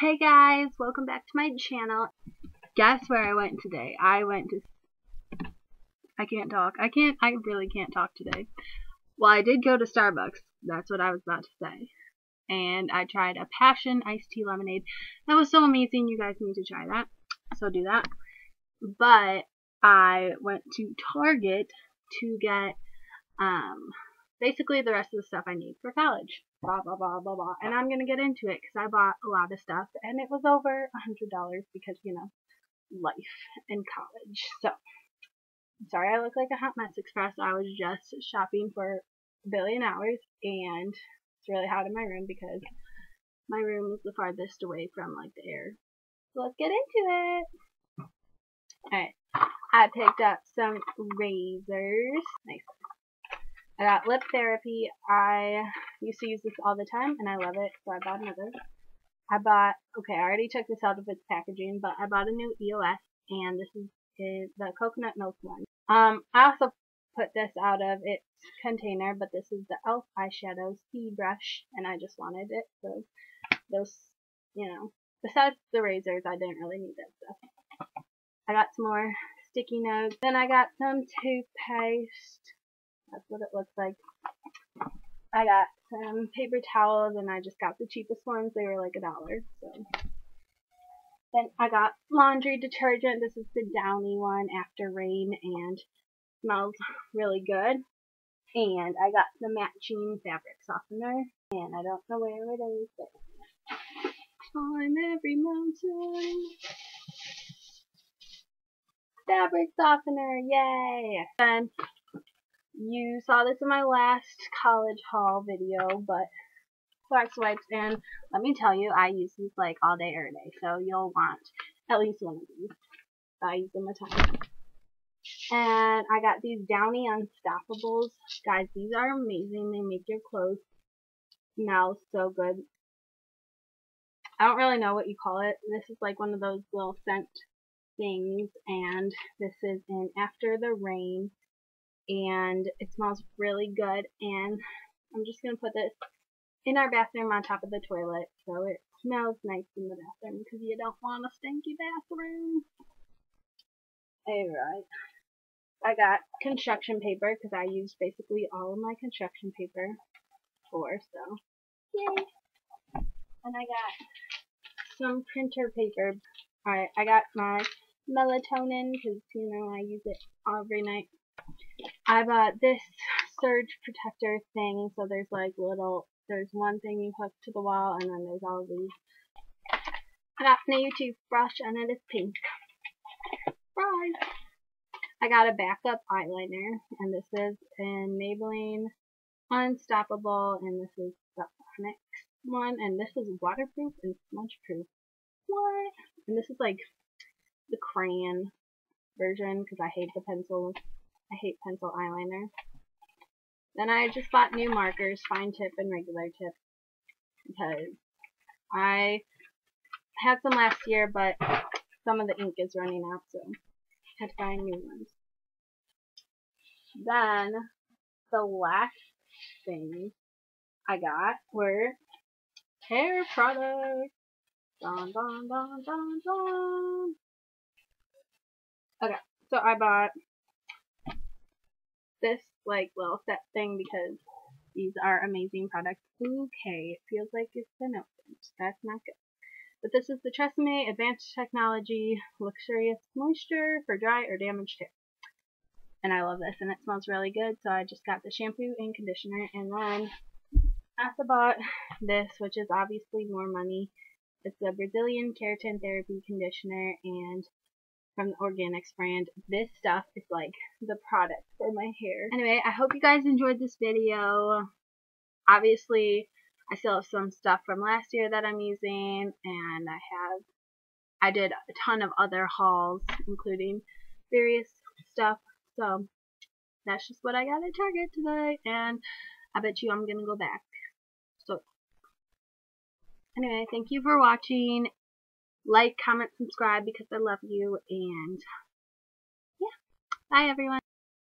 Hey guys, welcome back to my channel. Guess where I went today? I went to... I can't talk. I can't, I really can't talk today. Well, I did go to Starbucks. That's what I was about to say. And I tried a passion iced tea lemonade. That was so amazing. You guys need to try that. So do that. But I went to Target to get um basically the rest of the stuff I need for college. Blah, blah, blah, blah, blah. And uh-huh. I'm going to get into it because I bought a lot of stuff and it was over a $100 because, you know, life in college. So, sorry I look like a hot mess express. I was just shopping for a billion hours and it's really hot in my room because my room is the farthest away from like the air. So let's get into it. Alright, I picked up some razors. Nice I got lip therapy. I used to use this all the time and I love it, so I bought another. I bought, okay, I already took this out of its packaging, but I bought a new EOS and this is, the coconut milk one. Um, I also put this out of its container, but this is the e.l.f. eyeshadow C brush and I just wanted it, so those, you know, besides the razors, I didn't really need that stuff. I got some more sticky notes. Then I got some toothpaste. That's what it looks like. I got some paper towels and I just got the cheapest ones. They were like a dollar. So then I got laundry detergent. This is the Downy one after rain and smells really good. And I got the matching fabric softener. And I don't know where it is, but climb every mountain. Fabric softener, yay! Then you saw this in my last college haul video, but wax wipes, and let me tell you, I use these like all day, every day, so you'll want at least one of these. I use them a ton. And I got these Downy Unstopables. Guys, these are amazing. They make your clothes smell so good. I don't really know what you call it. This is like one of those little scent things, and this is in After the Rain and it smells really good and I'm just going to put this in our bathroom on top of the toilet so it smells nice in the bathroom because you don't want a stinky bathroom. Alright. I got construction paper because I used basically all of my construction paper for, so yay. And I got some printer paper. Alright, I got my melatonin because, you know, I use it every night I bought this surge protector thing. So there's like little, there's one thing you hook to the wall, and then there's all these. I got a new toothbrush, and it is pink. Surprise! I got a backup eyeliner, and this is in Maybelline Unstoppable, and this is the Onyx one, and this is waterproof and smudge proof. What? And this is like the crayon version because I hate the pencils. I hate pencil eyeliner. Then I just bought new markers, fine tip and regular tip, because I had some last year, but some of the ink is running out, so I had to buy new ones. Then, the last thing I got were hair products. Dun, dun, dun, dun, dun. Okay, so I bought this like little set thing because these are amazing products. Okay, it feels like it's been opened. That's not good. But this is the Tresemme Advanced Technology Luxurious Moisture for dry or damaged hair. And I love this, and it smells really good, so I just got the shampoo and conditioner, and then I also bought this, which is obviously more money. It's a Brazilian Keratin Therapy Conditioner, and from the Organix brand. This stuff is like the product for my hair. Anyway, I hope you guys enjoyed this video. Obviously, I still have some stuff from last year that I'm using, and I have, I did a ton of other hauls, including various stuff, so that's just what I got at Target today, and I bet you I'm gonna go back. So, anyway, thank you for watching, like, comment, subscribe because I love you. And yeah, bye everyone.